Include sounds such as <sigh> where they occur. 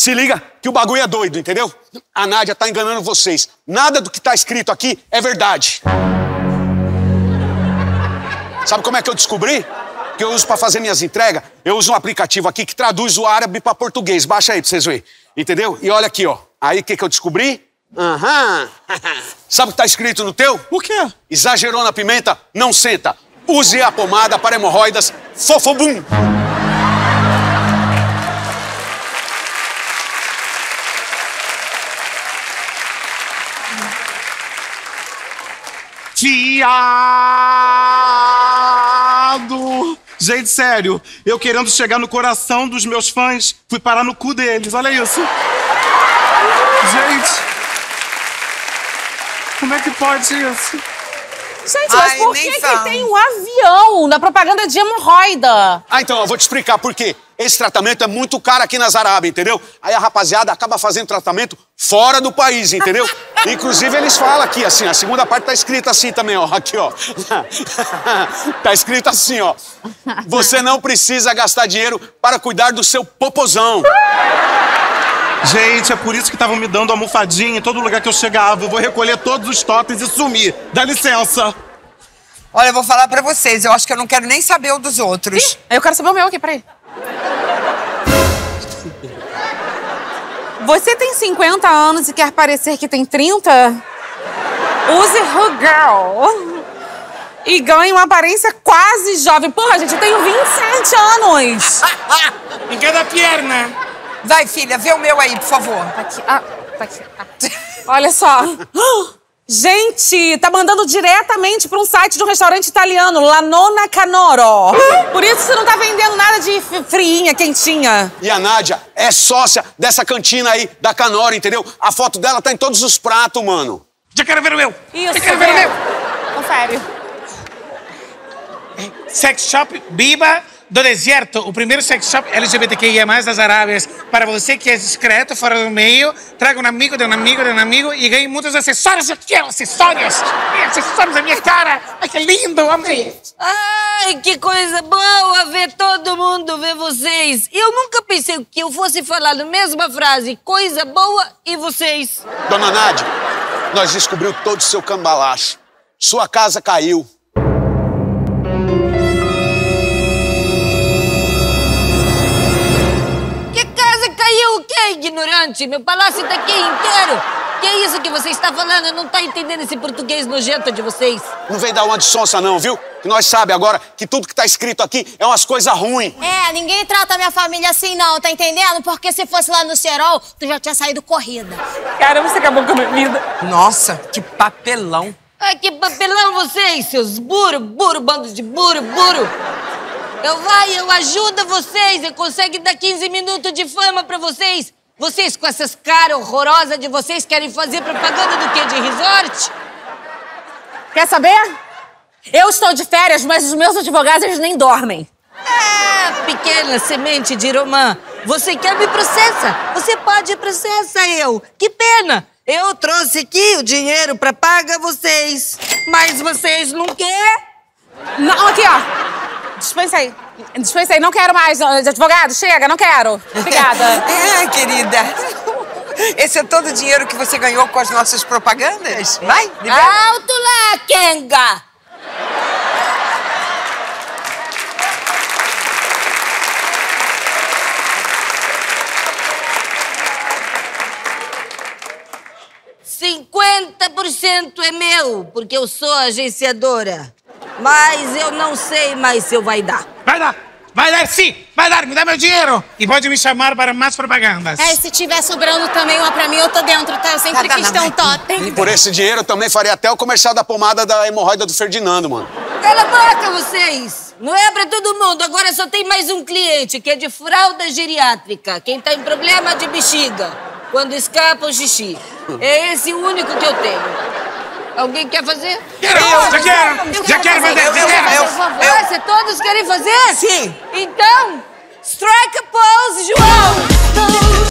Se liga que o bagulho é doido, entendeu? A Nádia tá enganando vocês. Nada do que tá escrito aqui é verdade. Sabe como é que eu descobri? Que eu uso pra fazer minhas entregas. Eu uso um aplicativo aqui que traduz o árabe pra português. Baixa aí pra vocês verem. Entendeu? E olha aqui, ó. Aí o que, que eu descobri? Aham. <laughs> Sabe o que tá escrito no teu? O quê? Exagerou na pimenta? Não senta. Use a pomada para hemorroidas Fofobum. Fiado! Gente, sério, eu querendo chegar no coração dos meus fãs, fui parar no cu deles, olha isso. Gente, como é que pode isso? Gente, mas Ai, por nem que, que fala. tem um avião na propaganda de hemorroida? Ah, então, eu vou te explicar por quê. Esse tratamento é muito caro aqui nas Arábias, entendeu? Aí a rapaziada acaba fazendo tratamento fora do país, entendeu? <laughs> Inclusive, eles falam aqui, assim, a segunda parte tá escrita assim também, ó. Aqui, ó. <laughs> tá escrito assim, ó. Você não precisa gastar dinheiro para cuidar do seu popozão. Gente, é por isso que estavam me dando almofadinha em todo lugar que eu chegava. Eu vou recolher todos os totens e sumir. Dá licença. Olha, eu vou falar pra vocês, eu acho que eu não quero nem saber o dos outros. Eu quero saber o meu aqui, peraí. Você tem 50 anos e quer parecer que tem 30? Use Who Girl. E ganhe uma aparência quase jovem. Porra, gente, eu tenho 27 anos. <laughs> Em cada pierna. Vai, filha, vê o meu aí, por favor. Tá aqui. Ah, tá aqui. Ah. <laughs> Olha só. Gente, tá mandando diretamente pra um site de um restaurante italiano, La Nonna Canoro. Por isso você não tá vendendo friinha, quentinha. E a Nádia é sócia dessa cantina aí, da Canora, entendeu? A foto dela tá em todos os pratos, mano. Já quero ver o meu. Isso, Já quero ver o vê. meu. Confere. Sex Shop Biba do Deserto, o primeiro sex shop LGBTQIA+, das Arábias. Para você que é discreto, fora do meio, traga um amigo de um amigo de um amigo e ganhe muitos acessórios. Eu quero acessórios! Tem acessórios da minha cara! Ai, que lindo, amei! Ai, que coisa boa ver todo mundo ver vocês. Eu nunca pensei que eu fosse falar a mesma frase, coisa boa e vocês. Dona Nádia, nós descobrimos todo o seu cambalacho. Sua casa caiu. Que casa caiu o quê, ignorante? Meu palácio tá aqui inteiro. Que é isso que você está falando? Eu não tá entendendo esse português nojento de vocês. Não vem dar uma de sonsa, não, viu? Que nós sabe agora que tudo que tá escrito aqui é umas coisas ruins. É, ninguém trata minha família assim não, tá entendendo? Porque se fosse lá no Serol, tu já tinha saído corrida. Cara, você acabou com a minha vida. Nossa, que papelão. Ai, que papelão vocês, seus buro, buro, bando de buro, buro. Eu vai, eu ajudo vocês, eu consigo dar 15 minutos de fama pra vocês. Vocês com essas caras horrorosas de vocês querem fazer propaganda do quê? De resort? Quer saber? Eu estou de férias, mas os meus advogados eles nem dormem. Ah, pequena semente de romã. Você quer me processa? Você pode processar eu. Que pena. Eu trouxe aqui o dinheiro pra pagar vocês. Mas vocês não querem? Não, aqui, ó. Dispensa aí, não quero mais. Advogado, chega, não quero. Obrigada. <laughs> É, querida. Esse é todo o dinheiro que você ganhou com as nossas propagandas? Vai, libera. Alto lá, Kenga! Cinquenta por cento é meu, porque eu sou agenciadora. Mas eu não sei mais se eu vai dar. Vai dar! Vai dar sim! Vai dar! Me dá meu dinheiro! E pode me chamar para mais propagandas. É, e se tiver sobrando também uma pra mim, eu tô dentro, tá? Eu sempre Tá, tá, quis não, ter um totem. Por esse dinheiro eu também faria até o comercial da pomada da hemorroida do Ferdinando, mano. Cala a boca, vocês! Não é pra todo mundo, agora só tem mais um cliente, que é de fralda geriátrica. Quem tá em problema de bexiga, quando escapa o xixi. É esse o único que eu tenho. Alguém quer fazer? Quero! Já quero! Já quero fazer! Já quero! Por favor, se todos querem fazer? Sim. Então, strike a pose, João!